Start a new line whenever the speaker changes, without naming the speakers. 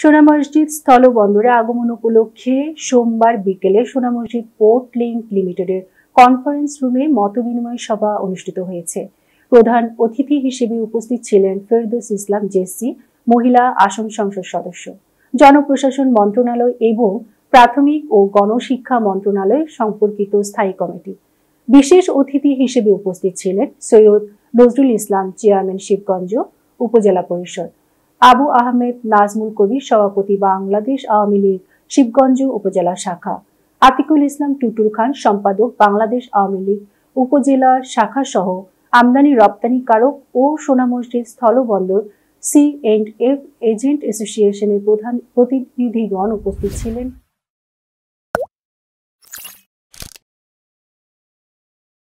সোনা মসজিদ স্থল বন্দরে আগমন উপলক্ষে সোমবার বিকেলে সোনা মসজিদ পোর্ট লিঙ্ক লিমিটেডের কনফারেন্স রুমে মতবিনিময় সভা অনুষ্ঠিত হয়েছে। প্রধান অতিথি হিসেবে উপস্থিত ছিলেন ফেরদৌস ইসলাম জেসি, মহিলা আসন সংসদ সদস্য। জনপ্রশাসন মন্ত্রণালয় এবং প্রাথমিক ও গণশিক্ষা মন্ত্রণালয় সম্পর্কিত স্থায়ী কমিটি। বিশেষ অতিথি হিসেবে উপস্থিত ছিলেন সৈয়দ নজরুল ইসলাম, চেয়ারম্যান শিবগঞ্জ উপজেলা পরিষদ। আবু আহমেদ নাজমুল কবির সভাপতি বাংলাদেশ আওয়ামী লীগ, শিবগঞ্জ উপজেলা শাখা। আতিকুল ইসলাম টুটুল খান সম্পাদক বাংলাদেশ আওয়ামী লীগ উপজেলা শাখা সহ আমদানি রপ্তানিকারক ও সোনা মসজিদ স্থলবন্দর সি এন্ড এফ এজেন্ট অ্যাসোসিয়েশনের প্রধান প্রতিনিধিগণ উপস্থিত ছিলেন।